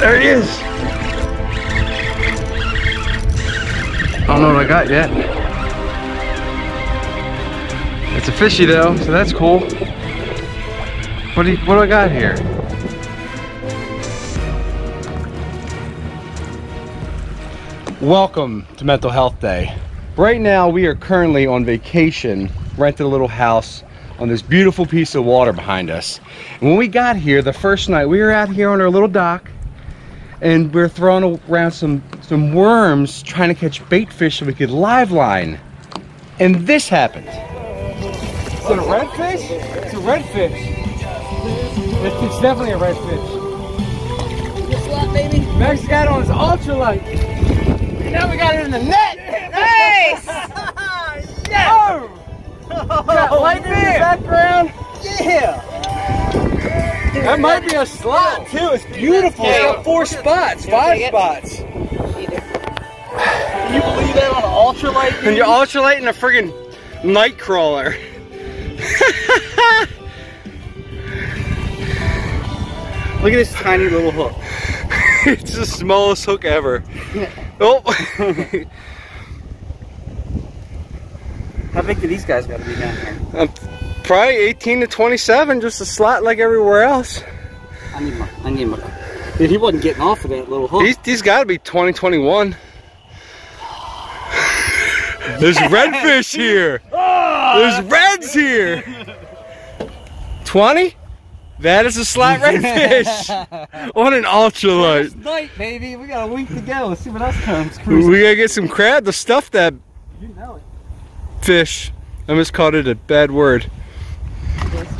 There he is. I don't know what I got yet. It's a fishy though, so that's cool. What do you, what do I got here? Welcome to Mental Health Day. Right now we are currently on vacation, rented a little house on this beautiful piece of water behind us. And when we got here, the first night, we were out here on our little dock and we are throwing around some, some worms trying to catch bait fish so we could live line. And this happened. Is it a redfish? It's a redfish. It's, it's definitely a redfish. baby. Max got on his ultralight. And now we got it in the net. Nice! Oh! Got lightning in the background. Yeah! That might be a slot too. It's beautiful. It's got four spots, five spots. Can you believe that on an ultralight? And you're ultralighting a friggin' night crawler. Look at this tiny little hook. it's the smallest hook ever. oh. How big do these guys got to be down here? Um, probably 18 to 27, just a slot like everywhere else. I need my, I need my. Dude, he wasn't getting off of that little hook. He's, he's got to be 20, 21. There's redfish here. There's reds here. 20? That is a slot redfish on an ultralight. night, baby. We got a week to go. Let's see what else comes. We gotta get some crab to stuff that You know it. fish. I almost called it a bad word.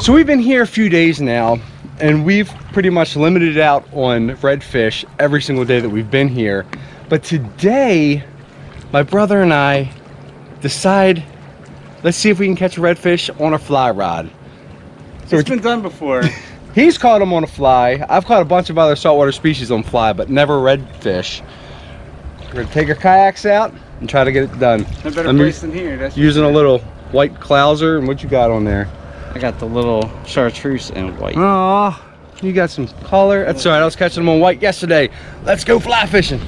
So we've been here a few days now, and we've pretty much limited out on redfish every single day that we've been here. But today, my brother and I decide, let's see if we can catch a redfish on a fly rod. So It's been done before. He's caught them on a fly. I've caught a bunch of other saltwater species on fly, but never redfish. We're gonna take our kayaks out and try to get it done. No better I'm place than here. That's Using a little white clouser, and what you got on there? I got the little chartreuse and white. Oh, you got some color. That's all right. I was catching them on white yesterday. Let's go fly fishing.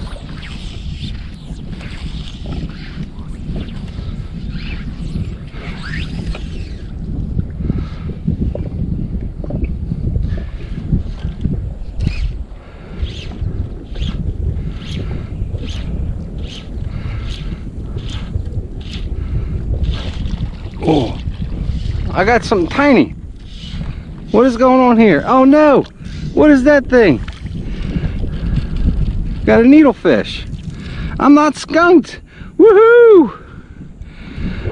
I got something tiny. What is going on here? Oh no! What is that thing? Got a needlefish. I'm not skunked. Woohoo!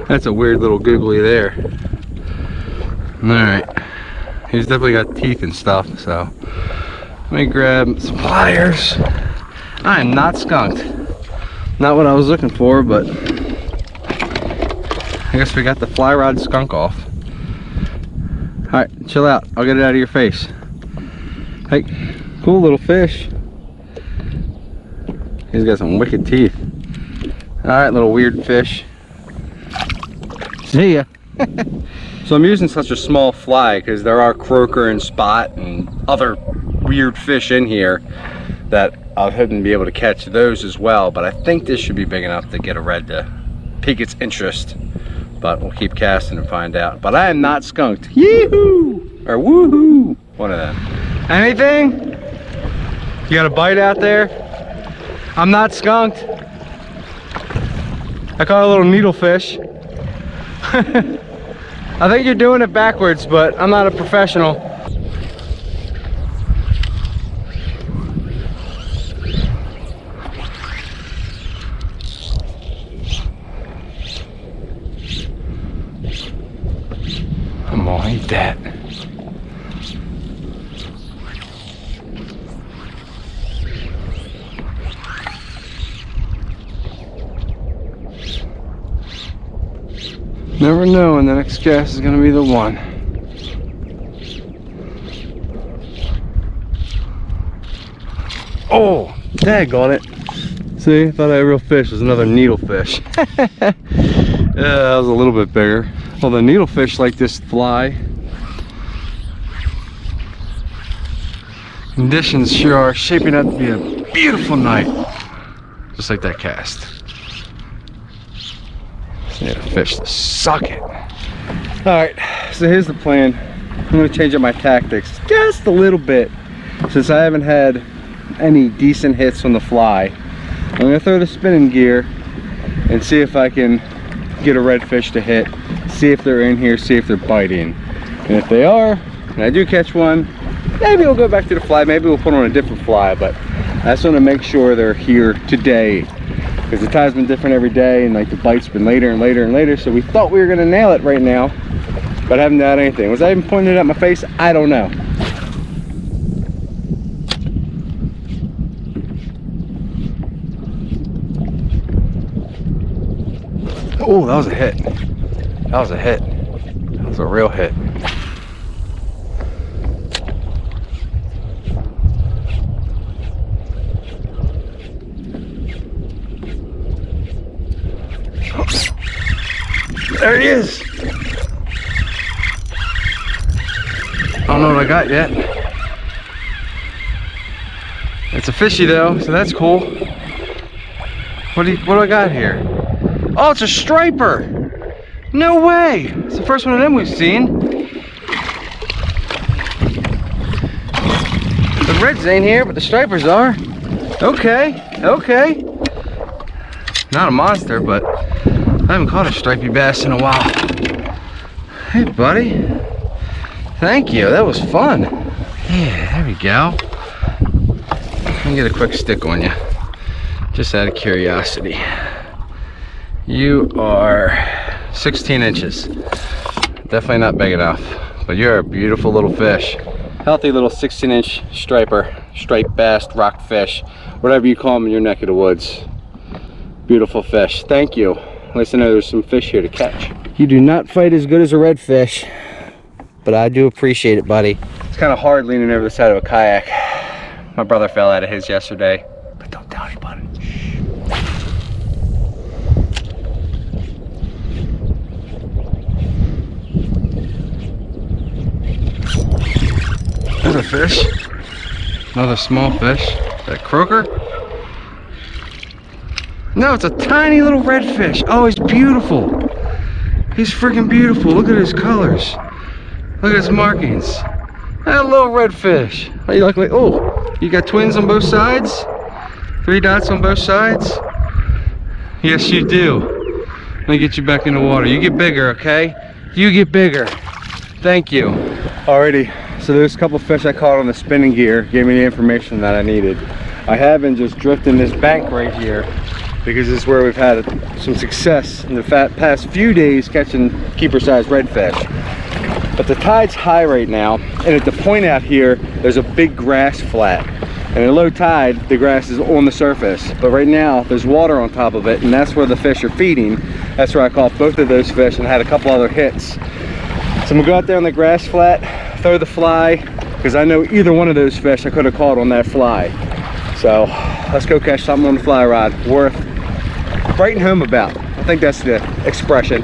That's a weird little googly there. Alright. He's definitely got teeth and stuff, so let me grab some pliers. I am not skunked. Not what I was looking for, but I guess we got the fly rod skunk off. All right, chill out. I'll get it out of your face. Hey, cool little fish. He's got some wicked teeth. All right, little weird fish. See ya. so I'm using such a small fly because there are croaker and spot and other weird fish in here that I was hoping to be able to catch those as well. But I think this should be big enough to get a red to pique its interest but we'll keep casting and find out. But I am not skunked. Yee-hoo! Or woohoo! One of them. Anything? You got a bite out there? I'm not skunked. I caught a little needlefish. I think you're doing it backwards, but I'm not a professional. I'm gonna eat that. Never know when the next cast is gonna be the one. Oh, dang on it. See, I thought I had a real fish. It was another needlefish. yeah, that was a little bit bigger. Well, the needlefish like this fly. Conditions sure are shaping up to be a beautiful night. Just like that cast. Need a fish to suck it. Alright, so here's the plan. I'm gonna change up my tactics just a little bit. Since I haven't had any decent hits on the fly, I'm gonna throw the spinning gear and see if I can get a redfish to hit. See if they're in here, see if they're biting. And if they are, and I do catch one, maybe we'll go back to the fly. Maybe we'll put on a different fly, but I just want to make sure they're here today because the tide's been different every day and like the bite's been later and later and later. So we thought we were to nail it right now, but I haven't done anything. Was I even pointing it at my face? I don't know. Oh, that was a hit. That was a hit. That was a real hit. There he is. I don't know what I got yet. It's a fishy though, so that's cool. What do you, what do I got here? Oh, it's a striper. No way. It's the first one of them we've seen. The reds ain't here, but the stripers are. Okay, okay. Not a monster, but I haven't caught a stripy bass in a while. Hey, buddy. Thank you. That was fun. Yeah, there we go. Let me get a quick stick on you. Just out of curiosity. You are 16 inches. Definitely not big enough, but you're a beautiful little fish. Healthy little 16 inch striper, striped bass, rock fish, whatever you call them in your neck of the woods. Beautiful fish. Thank you. At least I know there's some fish here to catch. You do not fight as good as a redfish, but I do appreciate it, buddy. It's kind of hard leaning over the side of a kayak. My brother fell out of his yesterday, but don't tell anybody. There's a fish. Another small fish. Is that croaker? No, it's a tiny little redfish. Oh, he's beautiful. He's freaking beautiful. Look at his colors. Look at his markings. That little redfish. How you like, oh, you got twins on both sides? Three dots on both sides? Yes, you do. Let me get you back in the water. You get bigger, okay? You get bigger. Thank you. Alrighty, so there's a couple fish I caught on the spinning gear. Gave me the information that I needed. I have been just drifting this bank right here because this is where we've had some success in the past few days catching keeper-sized redfish. But the tide's high right now, and at the point out here, there's a big grass flat. And at low tide, the grass is on the surface. But right now, there's water on top of it, and that's where the fish are feeding. That's where I caught both of those fish and had a couple other hits. So I'm gonna go out there on the grass flat, throw the fly, because I know either one of those fish I could have caught on that fly. So let's go catch something on the fly rod worth writing home about. I think that's the expression.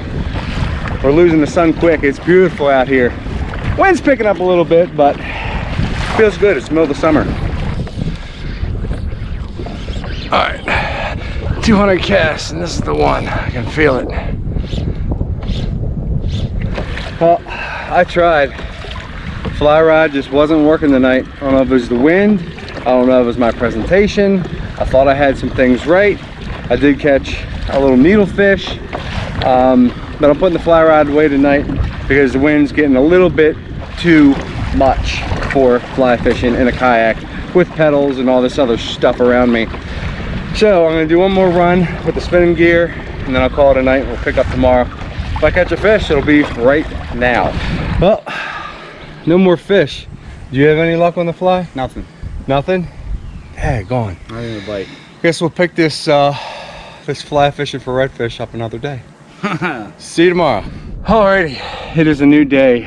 We're losing the sun quick. It's beautiful out here. Wind's picking up a little bit, but feels good. It's the middle of the summer. All right, 200 casts, and this is the one. I can feel it. Well, I tried. Fly rod just wasn't working tonight. I don't know if it was the wind. I don't know if it was my presentation. I thought I had some things right. I did catch a little needlefish, um, but I'm putting the fly rod away tonight because the wind's getting a little bit too much for fly fishing in a kayak with pedals and all this other stuff around me. So I'm gonna do one more run with the spinning gear and then I'll call it a night. We'll pick up tomorrow. If I catch a fish, it'll be right now. Well, no more fish. Do you have any luck on the fly? Nothing. Nothing? Yeah, gone. Not even a bite. Guess we'll pick this uh, this fly fishing for redfish up another day. See you tomorrow. Alrighty, it is a new day,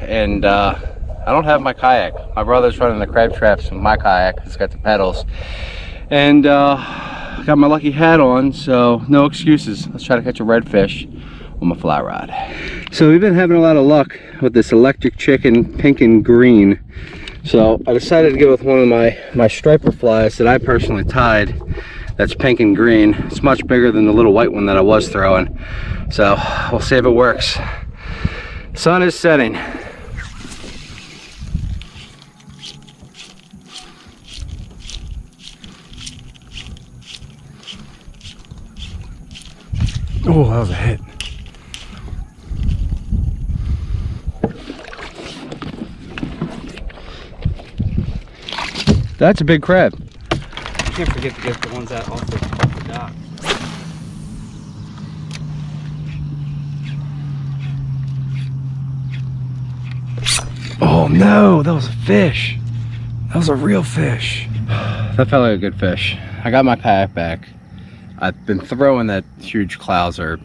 and uh, I don't have my kayak. My brother's running the crab traps with my kayak. It's got the pedals, and uh, got my lucky hat on, so no excuses. Let's try to catch a redfish on my fly rod. So we've been having a lot of luck with this electric chicken, pink and green. So I decided to go with one of my, my striper flies that I personally tied that's pink and green. It's much bigger than the little white one that I was throwing. So we'll see if it works. Sun is setting. Oh, that was a hit. That's a big crab. Can't forget to get the ones that off the, off the dock. Oh no, that was a fish. That was a real fish. That felt like a good fish. I got my kayak back. I've been throwing that huge clouser.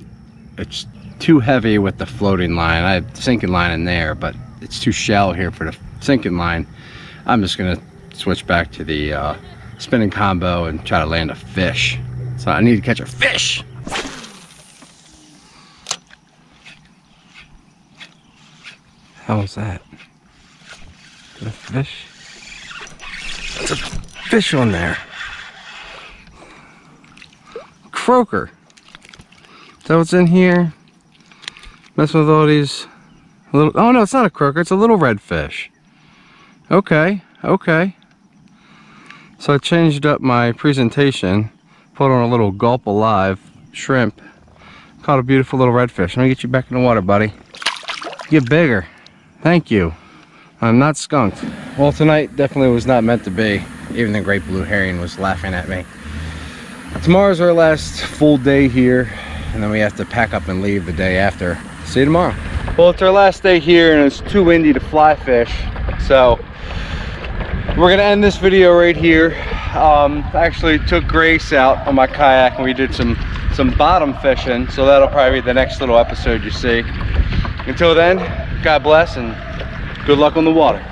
It's too heavy with the floating line. I have sinking line in there, but it's too shallow here for the sinking line. I'm just gonna switch back to the uh, spinning combo and try to land a fish. So I need to catch a fish. How was that? A fish? There's a fish on there. Croaker. So what's in here? Messing with all these little, oh no, it's not a croaker, it's a little red fish. Okay, okay. So I changed up my presentation, put on a little gulp alive shrimp, caught a beautiful little redfish. Let me get you back in the water, buddy. Get bigger. Thank you. I'm not skunked. Well, tonight definitely was not meant to be. Even the great blue heron was laughing at me. Tomorrow's our last full day here, and then we have to pack up and leave the day after. See you tomorrow. Well, it's our last day here, and it's too windy to fly fish, so we're gonna end this video right here. Um, I actually took Grace out on my kayak, and we did some some bottom fishing, so that'll probably be the next little episode you see. Until then, God bless and good luck on the water.